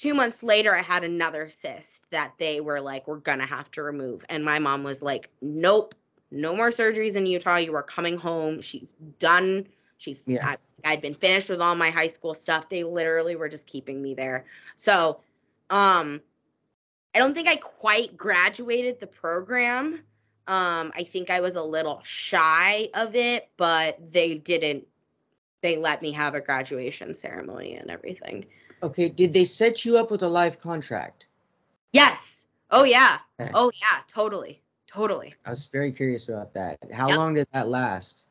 two months later i had another cyst that they were like we're gonna have to remove. And my mom was like nope no more surgeries in utah. You are coming home. She's done. She yeah. I, i'd been finished with all my high school stuff. They literally were just keeping me there. So um i don't think i quite graduated the program. Um i think i was a little shy of it but they didn't they let me have a graduation ceremony and everything Okay, did they set you up with a live contract? Yes. Oh yeah. Okay. Oh yeah, totally. Totally. I was very curious about that. How yep. long did that last?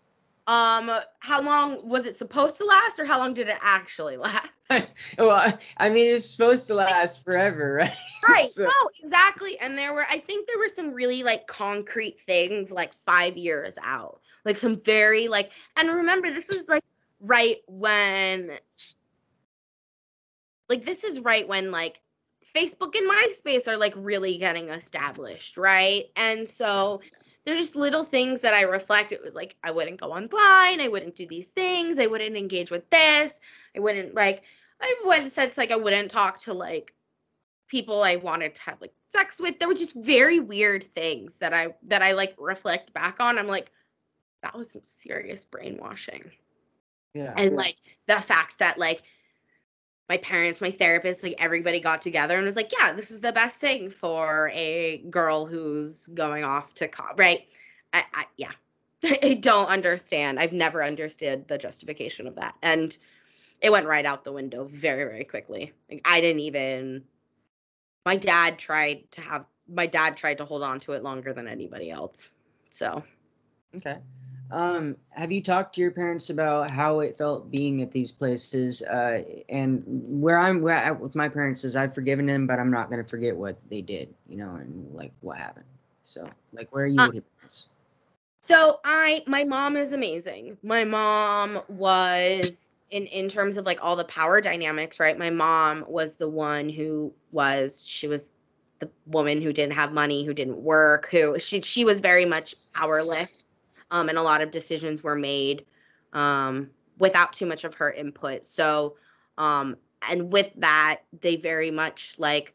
Um, how long was it supposed to last, or how long did it actually [LAUGHS] last? [LAUGHS] well, I mean, it's supposed to last forever, [LAUGHS] right? Right. so. No, exactly. And there were, I think, there were some really like concrete things, like five years out, like some very like. And remember, this was like right when like this is right when like Facebook and MySpace are like really getting established, right? And so there's just little things that I reflect. It was like I wouldn't go online, I wouldn't do these things, I wouldn't engage with this, I wouldn't like I went said like I wouldn't talk to like people I wanted to have like sex with. There were just very weird things that I that I like reflect back on. I'm like, that was some serious brainwashing. Yeah. And like the fact that like my parents, my therapist, like everybody got together and was like, yeah, this is the best thing for a girl who's going off to college, right? I, I, yeah, [LAUGHS] I don't understand. I've never understood the justification of that. And it went right out the window very, very quickly. Like I didn't even, my dad tried to have, my dad tried to hold on to it longer than anybody else. So. Okay. Um, have you talked to your parents about how it felt being at these places? Uh, and where I'm where I, with my parents is I've forgiven them, but I'm not gonna forget what they did, you know, and like what happened. So, like, where are you uh, with your parents? So I, my mom is amazing. My mom was in in terms of like all the power dynamics, right? My mom was the one who was she was the woman who didn't have money, who didn't work, who she she was very much powerless um, and a lot of decisions were made um, without too much of her input. So, um, and with that, they very much like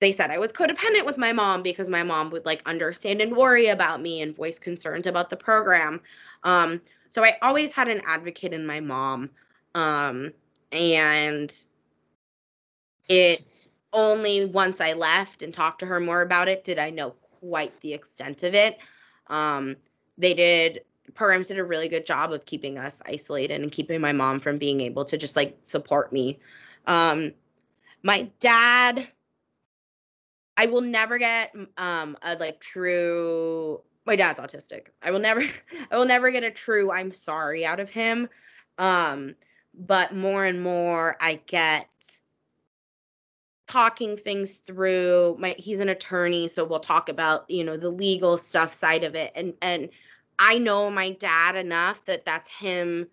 they said I was codependent with my mom because my mom would like understand and worry about me and voice concerns about the program. Um, so I always had an advocate in my mom. Um, and it only once I left and talked to her more about it did I know quite the extent of it. Um, they did programs did a really good job of keeping us isolated and keeping my mom from being able to just like support me. Um, my dad, I will never get um a like true. My dad's autistic. I will never, [LAUGHS] I will never get a true "I'm sorry" out of him. Um, but more and more I get talking things through. My he's an attorney so we'll talk about you know the legal stuff side of it. And and i know my dad enough that that's him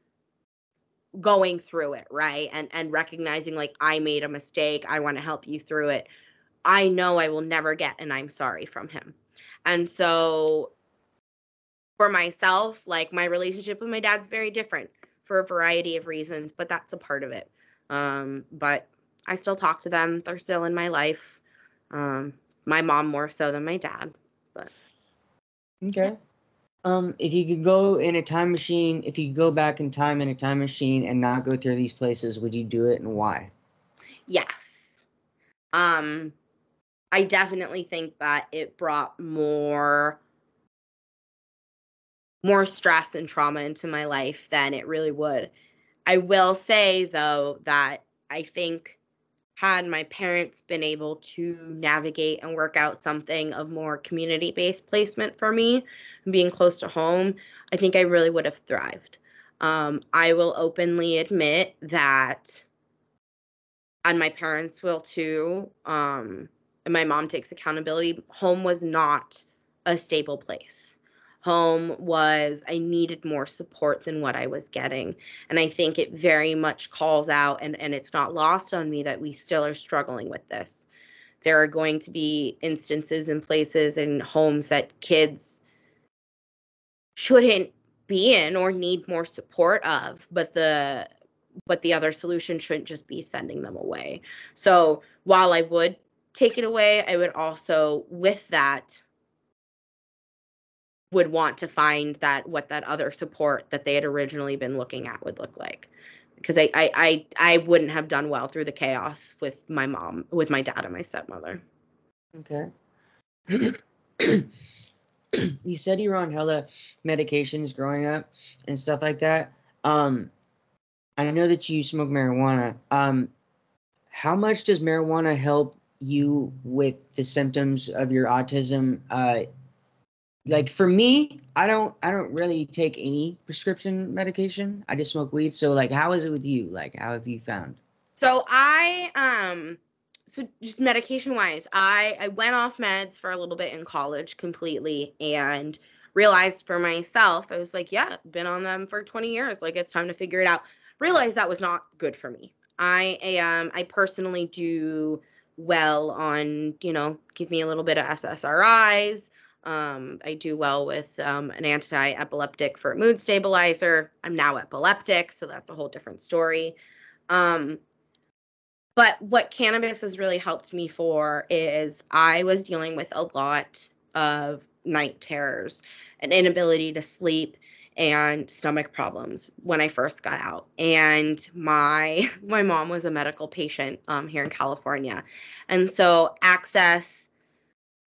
going through it right? And and recognizing like i made a mistake i want to help you through it. I know i will never get and i'm sorry from him. And so for myself like my relationship with my dad's very different for a variety of reasons but that's a part of it. Um but i still talk to them they're still in my life um my mom more so than my dad but Okay. Um, if you could go in a time machine, if you could go back in time in a time machine and not go through these places, would you do it and why? Yes. Um I definitely think that it brought more more stress and trauma into my life than it really would. I will say though that I think had my parents been able to navigate and work out something of more community based placement for me, being close to home, I think I really would have thrived. Um, I will openly admit that, and my parents will too, um, and my mom takes accountability, home was not a stable place home was I needed more support than what I was getting. And I think it very much calls out, and, and it's not lost on me that we still are struggling with this. There are going to be instances and places and homes that kids shouldn't be in or need more support of, but the but the other solution shouldn't just be sending them away. So while I would take it away, I would also, with that, would want to find that what that other support that they had originally been looking at would look like because I, I i i wouldn't have done well through the chaos with my mom with my dad and my stepmother Okay. [CLEARS THROAT] you said you were on hella medications growing up and stuff like that. Um, I know that you smoke marijuana. Um, how much does marijuana help you with the symptoms of your autism? Uh, like for me, I don't I don't really take any prescription medication. I just smoke weed. So like how is it with you? Like how have you found? so i um so just medication wise i i went off meds for a little bit in college completely and realized for myself i was like yeah been on them for 20 years like it's time to figure it out realized that was not good for me i um i personally do well on you know give me a little bit of ssris um, I do well with um, an anti epileptic for a mood stabilizer. I'm now epileptic, so that's a whole different story. Um, but what cannabis has really helped me for is I was dealing with a lot of night terrors, an inability to sleep, and stomach problems when I first got out. And my [LAUGHS] my mom was a medical patient um, here in California, and so access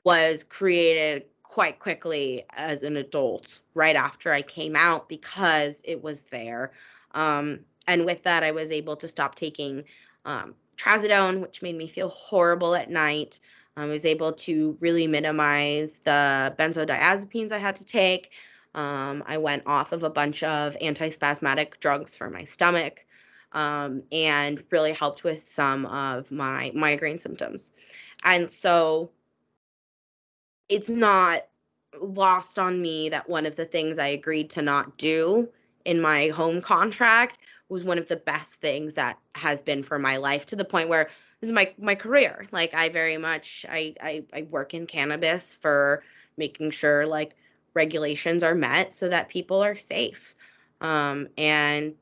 was created quite quickly as an adult right after I came out because it was there. Um, and with that, I was able to stop taking um, trazodone, which made me feel horrible at night. I was able to really minimize the benzodiazepines I had to take. Um, I went off of a bunch of antispasmodic drugs for my stomach um, and really helped with some of my migraine symptoms. And so it's not lost on me that one of the things I agreed to not do in my home contract was one of the best things that has been for my life to the point where this is my my career. Like I very much I I, I work in cannabis for making sure like regulations are met so that people are safe. Um, and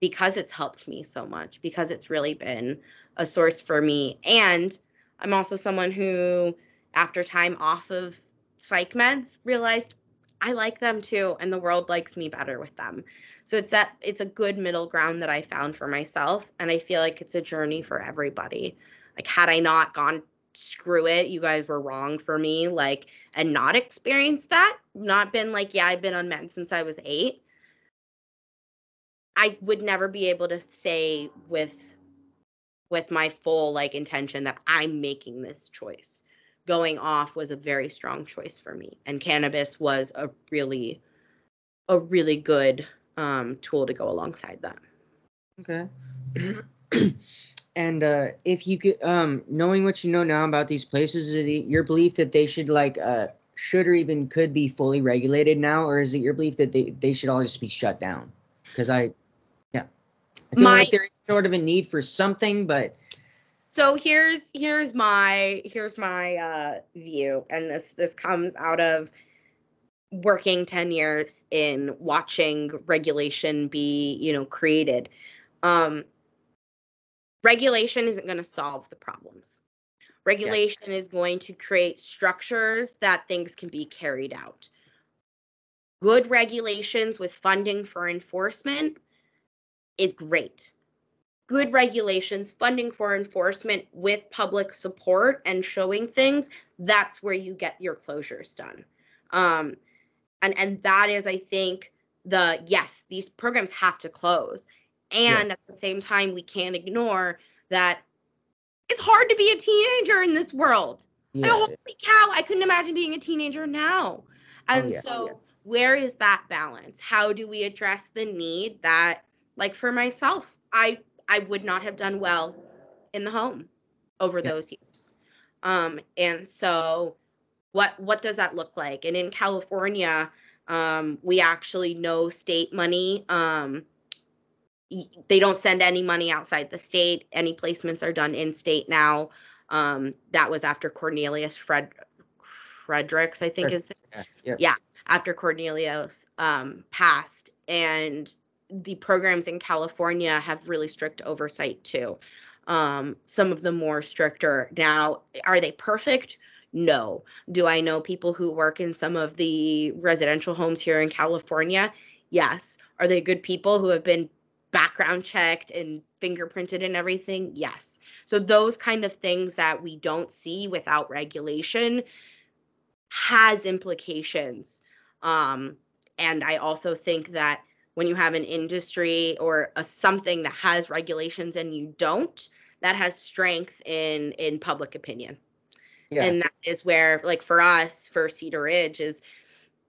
because it's helped me so much, because it's really been a source for me. And I'm also someone who, after time off of psych meds, realized I like them too, and the world likes me better with them. So it's that it's a good middle ground that I found for myself, and I feel like it's a journey for everybody. Like had I not gone screw it, you guys were wrong for me, like and not experienced that, not been like, yeah, I've been on meds since I was 8. I would never be able to say with with my full like intention that I'm making this choice going off was a very strong choice for me and cannabis was a really a really good um, tool to go alongside that Okay. [CLEARS THROAT] and uh, if you could, um, knowing what you know now about these places, is it your belief that they should like uh, should or even could be fully regulated now, or is it your belief that they they should all just be shut down? Because I, yeah, I feel My- like there is sort of a need for something, but so here's here's my here's my uh view and this this comes out of working 10 years in watching regulation be you know created. Um regulation isn't going to solve the problems. Regulation is going to create structures that things can be carried out. Good regulations with funding for enforcement is great good regulations, funding for enforcement with public support and showing things, that's where you get your closures done. Um, and and that is, I think, the yes, these programs have to close. And at the same time, we can't ignore that it's hard to be a teenager in this world. yeah, Holy cow, I couldn't imagine being a teenager now. And yeah. so, where is that balance? How do we address the need that, like for myself, I I would not have done well in the home over Yeah. those years. Um, and so, what what does that look like? And in California, um, we actually no state money. Um, they don't send any money outside the state. Any placements are done in state now. Um, that was after Cornelius Fred Fredericks, I think Fred- is yeah, yeah. Yeah. after Cornelius um, passed, and the programs in California have really strict oversight too. Um, some of them more stricter. Now, are they perfect? No. Do I know people who work in some of the residential homes here in California? Yes. Are they good people who have been background checked and fingerprinted and everything? Yes. So, those kind of things that we don't see without regulation has implications. Um, and I also think that when you have an industry or a something that has regulations and you don't, that has strength in in public opinion. yeah, And that is where, like for us, for Cedar Ridge, is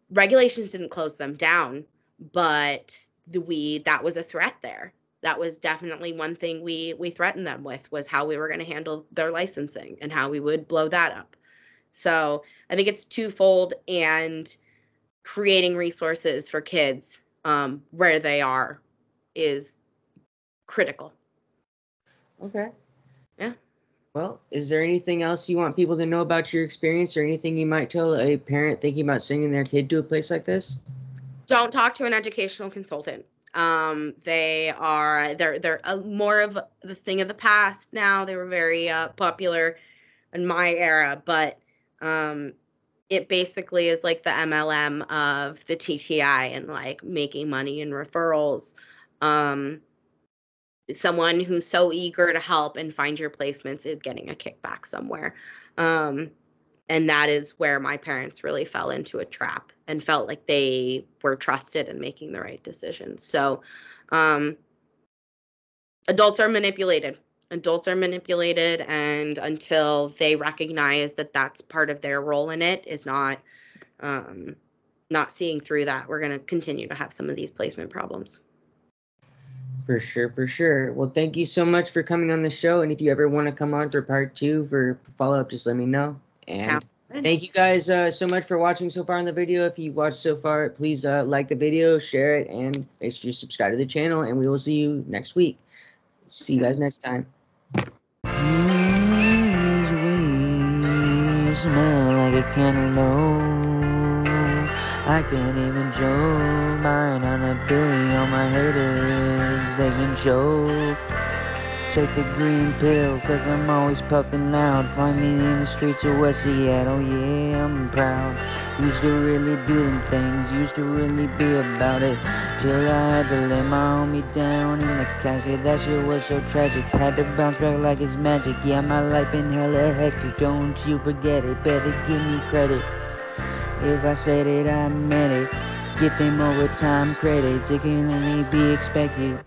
regulations didn't close them down, but the, we that was a threat there. That was definitely one thing we we threatened them with was how we were going to handle their licensing and how we would blow that up. So I think it's twofold and creating resources for kids um, where they are is critical. Okay. Yeah. Well, is there anything else you want people to know about your experience or anything you might tell a parent thinking about sending their kid to a place like this? Don't talk to an educational consultant. Um, they are they're they're uh, more of the thing of the past now. They were very uh, popular in my era, but um, it basically is like the MLM of the TTI and like making money and referrals. Um, someone who's so eager to help and find your placements is getting a kickback somewhere. Um, and that is where my parents really fell into a trap and felt like they were trusted and making the right decisions. So, um, adults are manipulated. Adults are manipulated, and until they recognize that that's part of their role in it, is not um, not seeing through that. We're going to continue to have some of these placement problems. For sure, for sure. Well, thank you so much for coming on the show. And if you ever want to come on for part two for follow up, just let me know. And thank you guys uh, so much for watching so far in the video. If you watched so far, please uh, like the video, share it, and make sure you subscribe to the channel. And we will see you next week. See you guys next time. These wings smell like a cantaloupe. I can't even joke. Mine on a billy on my haters. They can choke. Take the green pill, cause I'm always puffing loud. Find me in the streets of West Seattle, yeah, I'm proud. Used to really do them things, used to really be about it. Till I had to lay my homie down in the casket. That shit was so tragic. Had to bounce back like it's magic. Yeah, my life been hella hectic. Don't you forget it. Better give me credit. If I said it, I meant it. Get them overtime credits. It can only be expected.